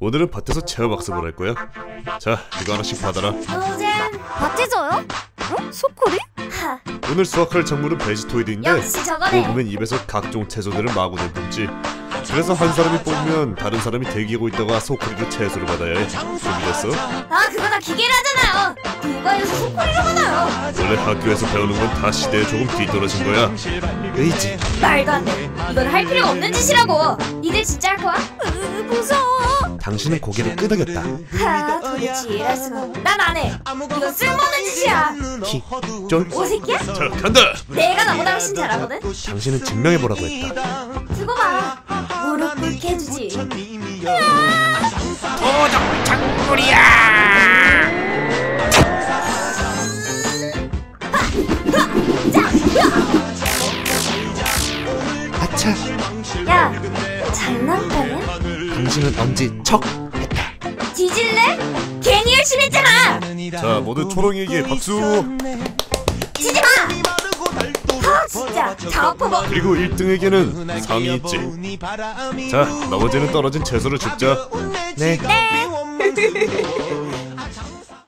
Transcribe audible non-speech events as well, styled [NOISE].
오늘은 밭에서 체험 학습을 할 거야. 자, 이거 하나씩 받아라. 노잼 밭에서요? 어? 소쿠리? 하, 오늘 수확할 작물은 베지토이드인데 역시 저거네 뽑으면 입에서 각종 채소들을 마구 내 뿜지. 그래서 한 사람이 뽑으면 다른 사람이 대기하고 있다가 소쿠리로 채소를 받아야 해. 준비됐어? 아 그거 다 기계로 하잖아요 누가 여기서 소쿠리로 받아요 원래 학교에서 배우는 건 다 시대에 조금 뒤떨어진 거야. 의지. 말도 안 돼 이건 할 필요가 없는 짓이라고 니들 진짜 할 거야? 으, 무서워 당신은 고개를 끄덕였다. 하 도대체 이해할 수가 난 안 해 이건 쓸모없는 짓이야 키, 쫄. 오 새끼야? 자, 간다. 내가 나보다 훨씬 잘하거든 당신은 증명해보라고 했다. 두고 봐 무릎 꿇게 해주지 도적 작물이야! 아차, 야 장난감이야? 당신은 엄지 척. 뒤질래? 괜히 열심히 했잖아 자, 모두 초롱이에게 박수. 치지 마! 아 진짜 자업포버 그리고 1등에게는 상이 있지. 자, 나머지는 떨어진 채소를 줍자. 네. 네 [LAUGHS] [LAUGHS]